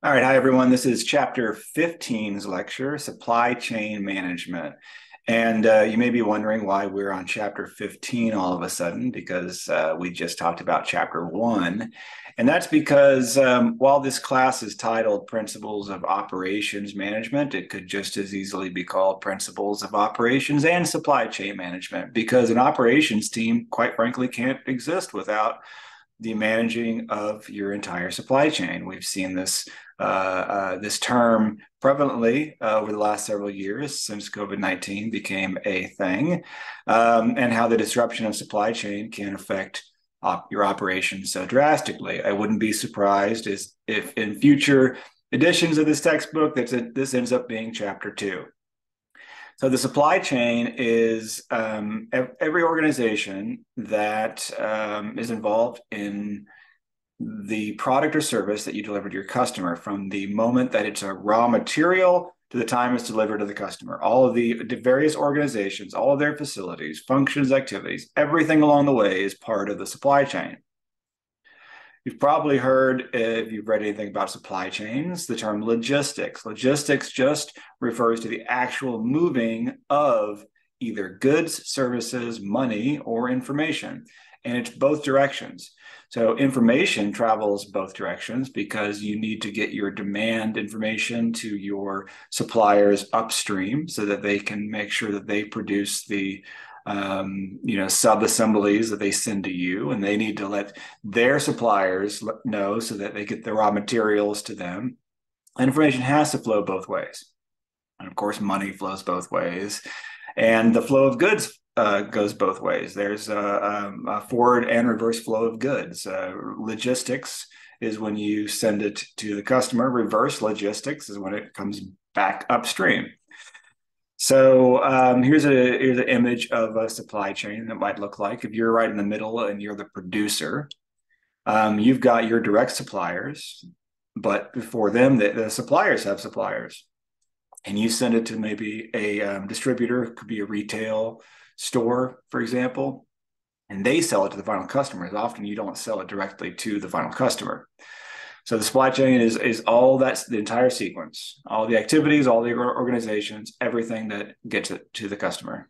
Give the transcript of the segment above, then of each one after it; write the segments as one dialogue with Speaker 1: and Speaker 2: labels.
Speaker 1: All right. Hi, everyone. This is chapter 15's lecture, Supply Chain Management. And uh, you may be wondering why we're on chapter 15 all of a sudden, because uh, we just talked about chapter one. And that's because um, while this class is titled Principles of Operations Management, it could just as easily be called Principles of Operations and Supply Chain Management, because an operations team, quite frankly, can't exist without the managing of your entire supply chain. We've seen this this term prevalently uh, over the last several years since COVID 19 became a thing, um, and how the disruption of supply chain can affect op- your operations so drastically. I wouldn't be surprised if in future editions of this textbook that this ends up being chapter two. So the supply chain is um, every organization that um, is involved in the product or service that you deliver to your customer from the moment that it's a raw material to the time it's delivered to the customer. All of the, various organizations, all of their facilities, functions, activities, everything along the way is part of the supply chain. You've probably heard, uh, if you've read anything about supply chains, the term logistics. Logistics just refers to the actual moving of either goods, services, money, or information. And it's both directions. So information travels both directions because you need to get your demand information to your suppliers upstream so that they can make sure that they produce the um, you know sub assemblies that they send to you. And they need to let their suppliers know so that they get the raw materials to them. Information has to flow both ways. And of course money flows both ways. And the flow of goods uh, goes both ways. There's a, um, a, forward and reverse flow of goods. Uh, logistics is when you send it to the customer. Reverse logistics is when it comes back upstream. So um, here's a here's an image of a supply chain that might look like if you're right in the middle and you're the producer. Um, you've got your direct suppliers, but before them, the, the suppliers have suppliers, and you send it to maybe a um, distributor. Could be a retail store, for example, and they sell it to the final customers. Often you don't sell it directly to the final customer. So the supply chain is is all that's the entire sequence, all the activities, all the organizations, everything that gets it to the customer.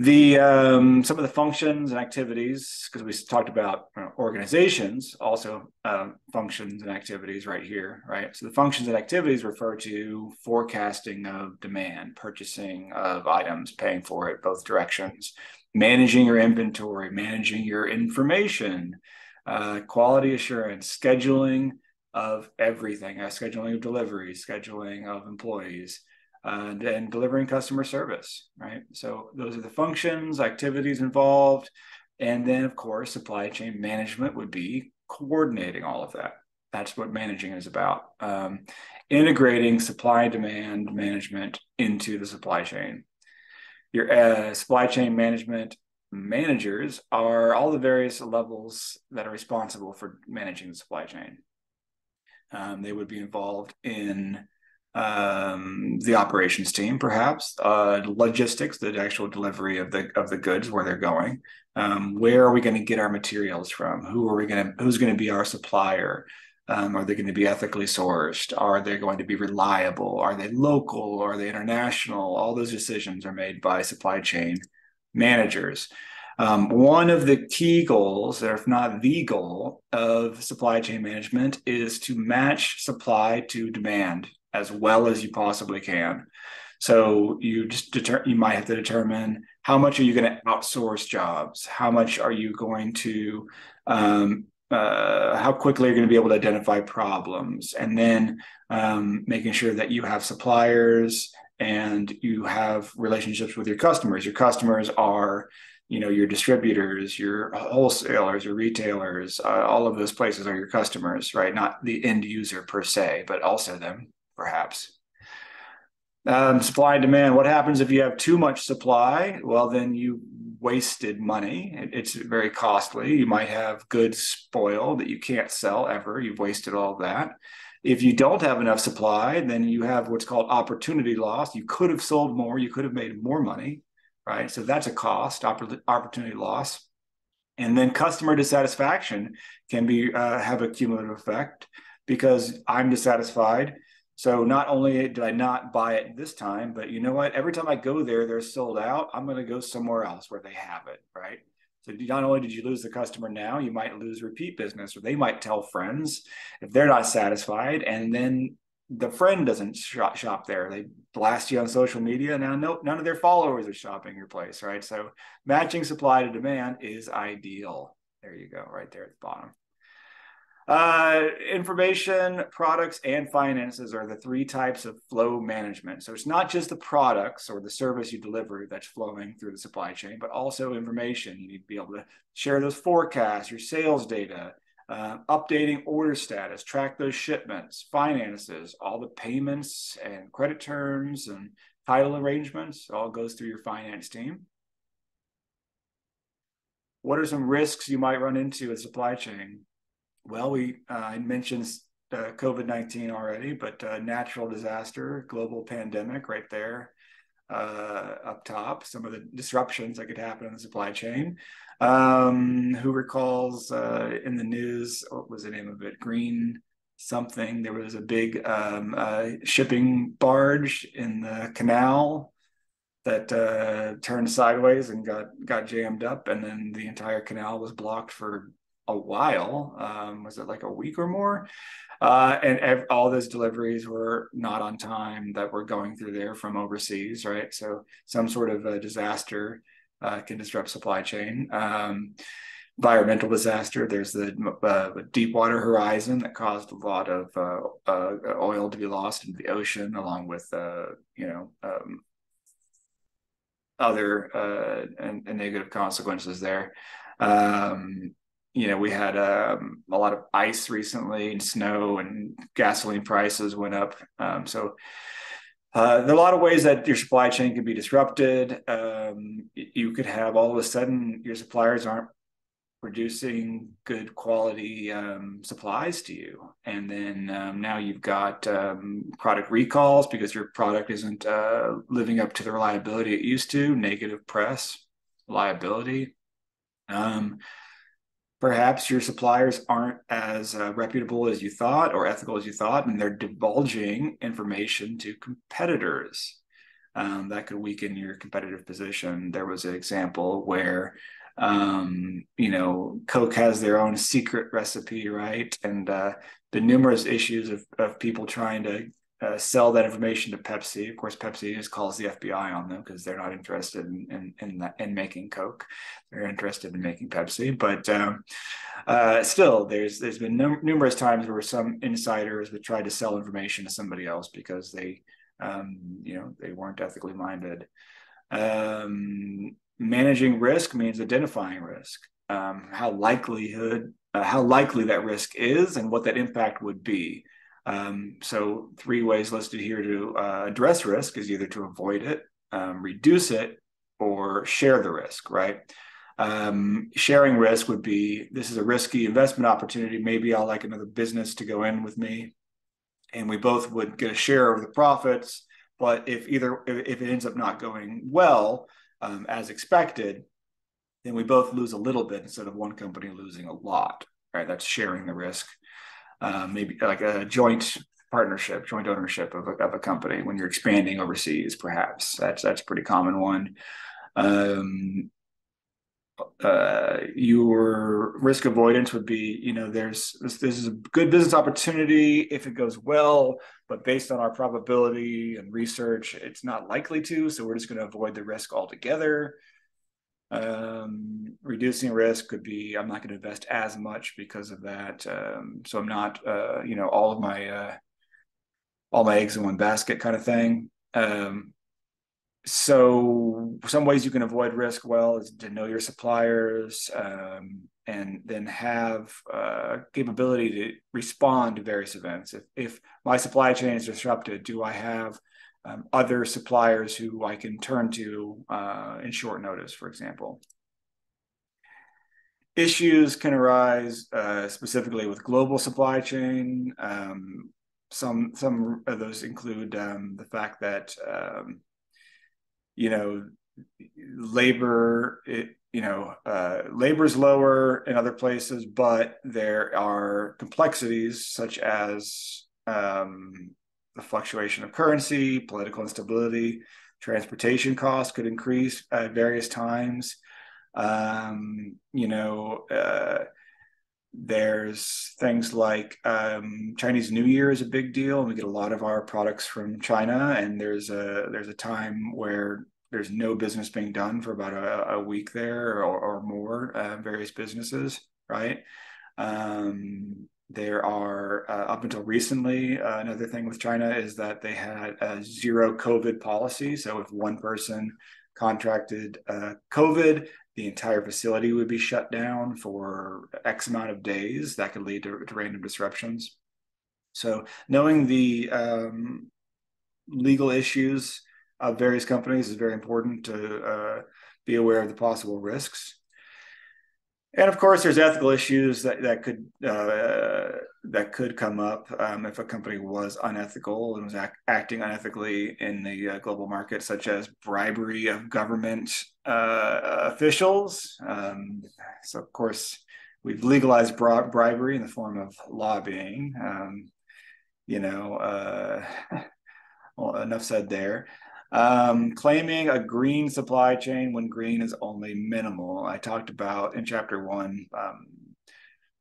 Speaker 1: The um, some of the functions and activities, because we talked about uh, organizations, also uh, functions and activities right here, right? So the functions and activities refer to forecasting of demand, purchasing of items, paying for it, both directions, managing your inventory, managing your information, uh, quality assurance, scheduling of everything, uh, scheduling of deliveries, scheduling of employees and, and delivering customer service, right? So those are the functions, activities involved. And then, of course, supply chain management would be coordinating all of that. That's what managing is about. Um, integrating supply demand management into the supply chain. Your uh, supply chain management managers are all the various levels that are responsible for managing the supply chain. Um, they would be involved in um, the operations team, perhaps uh, logistics, the actual delivery of the of the goods where they're going. Um, where are we going to get our materials from? Who are we going to? Who's going to be our supplier? Um, are they going to be ethically sourced? Are they going to be reliable? Are they local? Are they international? All those decisions are made by supply chain managers. Um, one of the key goals, or if not the goal, of supply chain management is to match supply to demand as well as you possibly can. So you just deter- you might have to determine how much are you going to outsource jobs? How much are you going to um, uh, how quickly are you going to be able to identify problems, and then um, making sure that you have suppliers and you have relationships with your customers. Your customers are you know your distributors your wholesalers your retailers uh, all of those places are your customers right not the end user per se but also them perhaps. Um, supply and demand. What happens if you have too much supply? Well, then you wasted money. It, it's very costly. You might have goods spoil that you can't sell ever. You've wasted all that. If you don't have enough supply, then you have what's called opportunity loss. You could have sold more. You could have made more money, right? So that's a cost, opportunity loss. And then customer dissatisfaction can be uh, have a cumulative effect because I'm dissatisfied. So not only did I not buy it this time, but you know what? Every time I go there, they're sold out. I'm going to go somewhere else where they have it, right? So not only did you lose the customer now, you might lose repeat business, or they might tell friends if they're not satisfied, and then the friend doesn't shop, shop there. They blast you on social media. Now, no, none of their followers are shopping your place, right? So matching supply to demand is ideal. There you go, right there at the bottom. Uh, information, products, and finances are the three types of flow management. So it's not just the products or the service you deliver that's flowing through the supply chain, but also information. You need to be able to share those forecasts, your sales data, uh, updating order status, track those shipments, finances, all the payments and credit terms and title arrangements, all goes through your finance team. What are some risks you might run into with supply chain? Well, we uh, I mentioned uh, COVID nineteen already, but uh, natural disaster, global pandemic, right there uh, up top. Some of the disruptions that could happen in the supply chain. Um, who recalls uh, in the news? What was the name of it? Green something. There was a big um, uh, shipping barge in the canal that uh, turned sideways and got got jammed up, and then the entire canal was blocked for a while. Um, was it like a week or more? Uh, and ev- all those deliveries were not on time that were going through there from overseas, right? So some sort of a disaster uh, can disrupt supply chain. Um, environmental disaster. There's the uh, Deepwater Horizon that caused a lot of uh, uh, oil to be lost into the ocean, along with uh, you know um, other and, and, negative consequences there. Um, you know, we had um, a lot of ice recently and snow and gasoline prices went up. Um, so uh, there are a lot of ways that your supply chain can be disrupted. Um, you could have all of a sudden your suppliers aren't producing good quality um, supplies to you, and then um, now you've got um, product recalls because your product isn't uh, living up to the reliability it used to. Negative press, liability. Um, perhaps your suppliers aren't as uh, reputable as you thought or ethical as you thought, and they're divulging information to competitors. Um, that could weaken your competitive position. There was an example where, um, you know, Coke has their own secret recipe, right? And uh, the numerous issues of, of people trying to uh, sell that information to Pepsi. Of course, Pepsi just calls the FBI on them because they're not interested in in in, that, in, making Coke. They're interested in making Pepsi. But um, uh, still, there's there's been num- numerous times where some insiders would try to sell information to somebody else because they um, you know they weren't ethically minded. Um, managing risk means identifying risk. Um, how likelihood uh, how likely that risk is and what that impact would be um, so three ways listed here to uh, address risk is either to avoid it, um, reduce it, or share the risk, right? Um, sharing risk would be this is a risky investment opportunity. Maybe I'll like another business to go in with me, and we both would get a share of the profits. But if either if it ends up not going well um, as expected, then we both lose a little bit instead of one company losing a lot. Right? That's sharing the risk uh, maybe like a joint partnership, joint ownership of a, of a company when you're expanding overseas, perhaps. That's that's a pretty common one. Um, uh, your risk avoidance would be, you know, there's this, this is a good business opportunity if it goes well, but based on our probability and research, it's not likely to. So we're just going to avoid the risk altogether. Um, reducing risk could be I'm not going to invest as much because of that. Um, so I'm not, uh, you know, all of my uh, all my eggs in one basket kind of thing. Um, so some ways you can avoid risk well is to know your suppliers um, and then have uh, capability to respond to various events. If, if my supply chain is disrupted, do I have um, other suppliers who I can turn to uh, in short notice, for example. Issues can arise uh, specifically with global supply chain. Um, some some of those include um, the fact that um, you know labor it, you know, uh, labor's lower in other places, but there are complexities such as um, the fluctuation of currency, political instability, transportation costs could increase at various times. Um, you know, uh, there's things like um, Chinese New Year is a big deal, and we get a lot of our products from China. And there's a there's a time where there's no business being done for about a, a week there or, or more. Uh, various businesses, right? Um, there are uh, up until recently uh, another thing with China is that they had a zero COVID policy. So if one person contracted uh, COVID, the entire facility would be shut down for X amount of days. That could lead to, to random disruptions. So, knowing the um, legal issues of various companies is very important to uh, be aware of the possible risks. And of course, there's ethical issues that that could uh, that could come up um, if a company was unethical and was act, acting unethically in the uh, global market, such as bribery of government uh, officials. Um, so, of course, we've legalized bri- bribery in the form of lobbying. Um, you know, uh, well, enough said there. Um, claiming a green supply chain when green is only minimal. I talked about in chapter one um,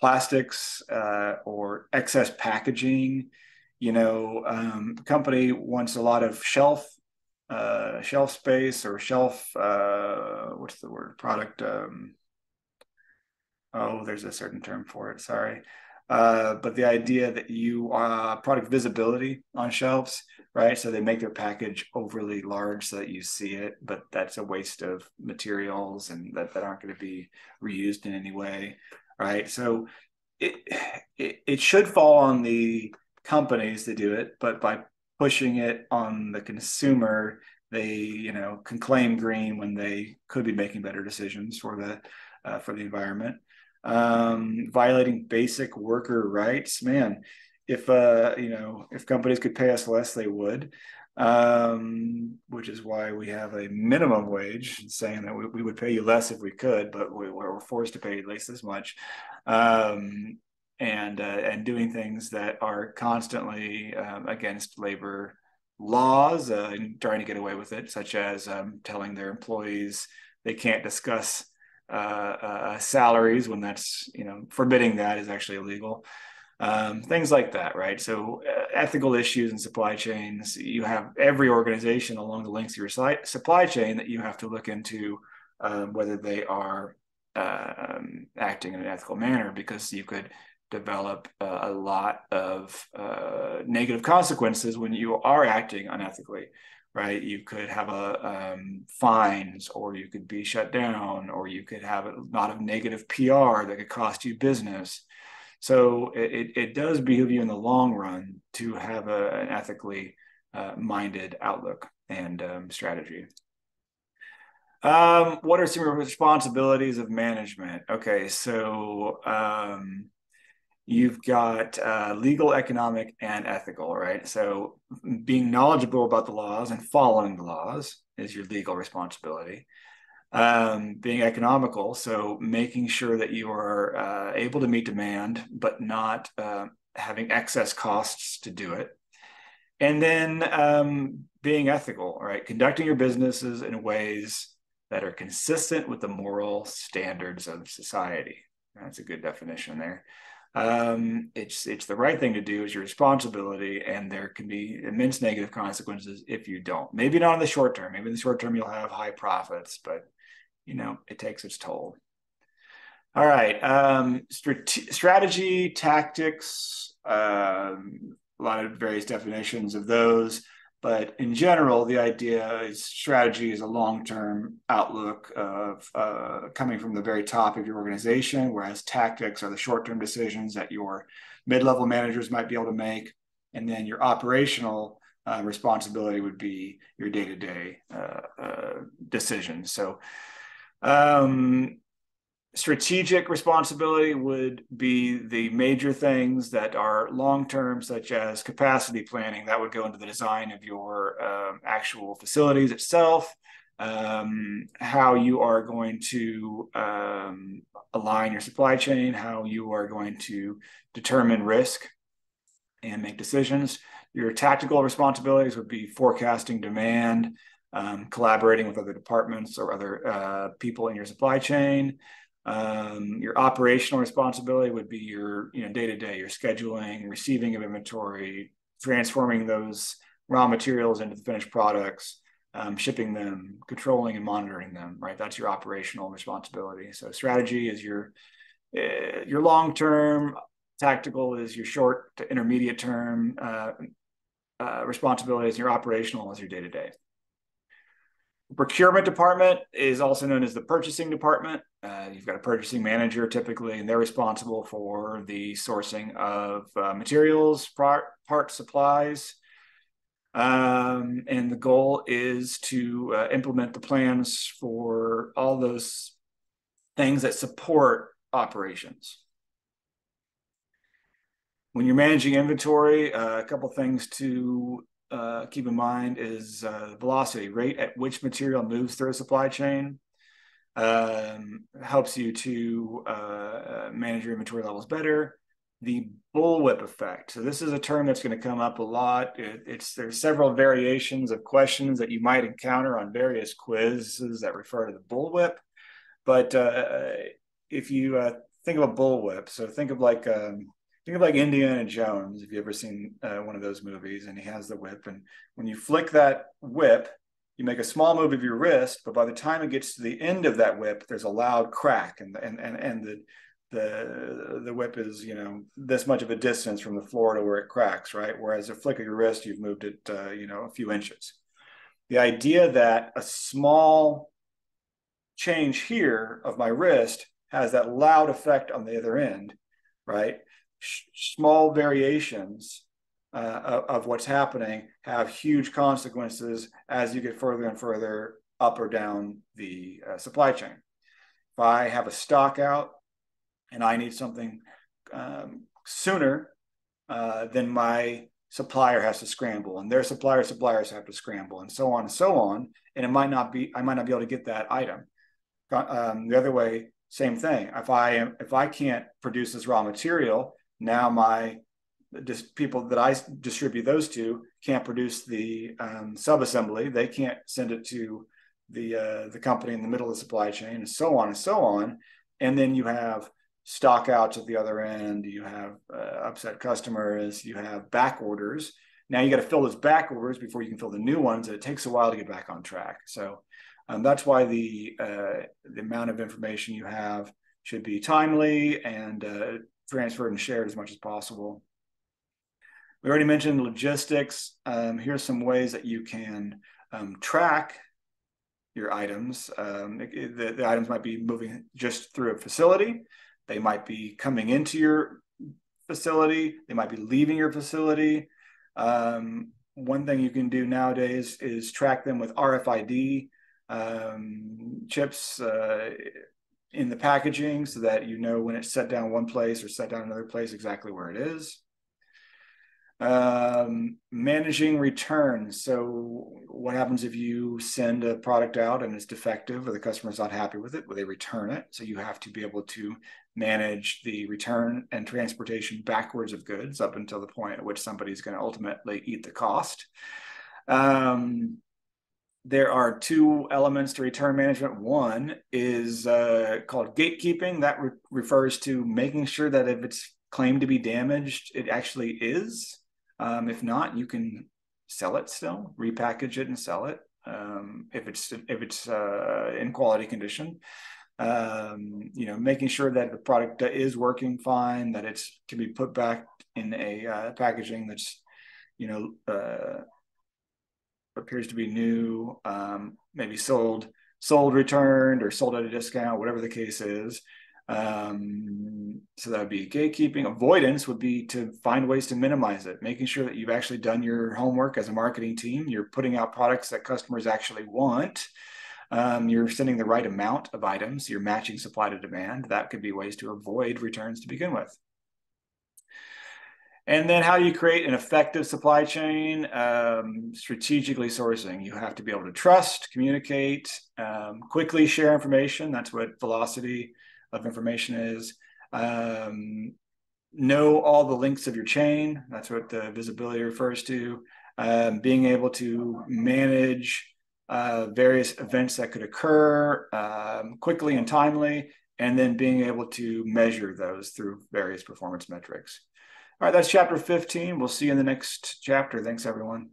Speaker 1: plastics uh, or excess packaging. You know, um, company wants a lot of shelf uh, shelf space or shelf. Uh, what's the word? Product. Um, oh, there's a certain term for it. Sorry. Uh, but the idea that you uh, product visibility on shelves right? So they make their package overly large so that you see it, but that's a waste of materials and that, that aren't going to be reused in any way, right? So it, it, it should fall on the companies to do it, but by pushing it on the consumer, they you know can claim green when they could be making better decisions for the uh, for the environment. Um, violating basic worker rights, man if uh you know if companies could pay us less they would. Um which is why we have a minimum wage saying that we, we would pay you less if we could but we, are forced to pay at least as much. Um and uh, and doing things that are constantly um, against labor laws uh, and trying to get away with it such as um, telling their employees they can't discuss uh, uh salaries when that's you know forbidding that is actually illegal um, things like that, right? So, uh, ethical issues in supply chains, you have every organization along the length of your supply chain that you have to look into um, whether they are um, acting in an ethical manner because you could develop uh, a lot of uh, negative consequences when you are acting unethically right you could have a um, fines or you could be shut down or you could have a lot of negative pr that could cost you business so it, it does behoove you in the long run to have a, an ethically uh, minded outlook and um, strategy. Um, what are some responsibilities of management? Okay, so um, you've got uh, legal, economic, and ethical, right? So being knowledgeable about the laws and following the laws is your legal responsibility um, being economical. So making sure that you are uh, able to meet demand, but not uh, having excess costs to do it. And then um, being ethical, right? Conducting your businesses in ways that are consistent with the moral standards of society. That's a good definition there. Um, it's it's the right thing to do. Is your responsibility, and there can be immense negative consequences if you don't. Maybe not in the short term. Maybe in the short term you'll have high profits, but you know, it takes its toll. All right. Um, strategy, tactics, um, a lot of various definitions of those. But in general, the idea is strategy is a long term outlook of uh, coming from the very top of your organization, whereas tactics are the short term decisions that your mid level managers might be able to make. And then your operational uh, responsibility would be your day to day decisions. So, um, strategic responsibility would be the major things that are long term, such as capacity planning. That would go into the design of your um, actual facilities itself. um, how you are going to um, align your supply chain, how you are going to determine risk and make decisions. Your tactical responsibilities would be forecasting demand, um, collaborating with other departments or other uh, people in your supply chain. Um, your operational responsibility would be your you know day to day, your scheduling, receiving of inventory, transforming those raw materials into the finished products, um, shipping them, controlling and monitoring them. Right, that's your operational responsibility. So strategy is your uh, your long term. Tactical is your short to intermediate term uh, uh, responsibilities. Your operational is your day to day procurement department is also known as the purchasing department. Uh, you've got a purchasing manager typically, and they're responsible for the sourcing of uh, materials, part, parts, supplies. Um, and the goal is to uh, implement the plans for all those things that support operations. When you're managing inventory, uh, a couple things to uh, keep in mind is uh, velocity rate at which material moves through a supply chain um, helps you to uh, manage your inventory levels better. The bullwhip effect. So this is a term that's going to come up a lot. It, it's there's several variations of questions that you might encounter on various quizzes that refer to the bullwhip. But uh, if you uh, think of a bullwhip so think of like um, think of like Indiana Jones, if you ever seen uh, one of those movies, and he has the whip, and when you flick that whip, you make a small move of your wrist, but by the time it gets to the end of that whip, there's a loud crack, and and and and the the the whip is you know this much of a distance from the floor to where it cracks, right? Whereas a flick of your wrist, you've moved it uh, you know a few inches. The idea that a small change here of my wrist has that loud effect on the other end, right? Small variations uh, of, of, what's happening have huge consequences as you get further and further up or down the uh, supply chain. If I have a stock out and I need something um, sooner, uh, then my supplier has to scramble, and their supplier suppliers have to scramble, and so on and so on. And it might not be I might not be able to get that item. Um, the other way, same thing. If I am if I can't produce this raw material, now my just people that I distribute those to can't produce the um, subassembly. They can't send it to the uh, the company in the middle of the supply chain, and so on and so on. And then you have stock outs at the other end. You have uh, upset customers. You have back orders. Now you got to fill those back orders before you can fill the new ones. It takes a while to get back on track. So um, that's why the uh, the amount of information you have should be timely and uh, transferred and shared as much as possible. We already mentioned logistics. Um, here's some ways that you can um, track your items. Um, the, the, items might be moving just through a facility. They might be coming into your facility. They might be leaving your facility. Um, one thing you can do nowadays is track them with RFID um, chips. Uh, in the packaging so that you know when it's set down one place or set down another place exactly where it is. Um, managing returns. So, what happens if you send a product out and it's defective or the customer's not happy with it? Will they return it? So, you have to be able to manage the return and transportation backwards of goods up until the point at which somebody's going to ultimately eat the cost. Um, there are two elements to return management. One is uh, called gatekeeping. That re- refers to making sure that if it's claimed to be damaged, it actually is. Um, if not, you can sell it still, repackage it and sell it um, if it's if it's uh, in quality condition. Um, you know, making sure that the product is working fine, that it's can be put back in a uh, packaging that's you know uh, appears to be new, um, maybe sold, sold, returned, or sold at a discount, whatever the case is. Um, so that would be gatekeeping. Avoidance would be to find ways to minimize it, making sure that you've actually done your homework as a marketing team. You're putting out products that customers actually want. Um, you're sending the right amount of items. You're matching supply to demand. That could be ways to avoid returns to begin with. And then how do you create an effective supply chain? Um, strategically sourcing. You have to be able to trust, communicate, um, quickly share information. That's what velocity of information is. Um, know all the links of your chain. That's what the visibility refers to. Um, being able to manage uh, various events that could occur um, quickly and timely, and then being able to measure those through various performance metrics. All right, that's chapter 15. We'll see you in the next chapter. Thanks, everyone.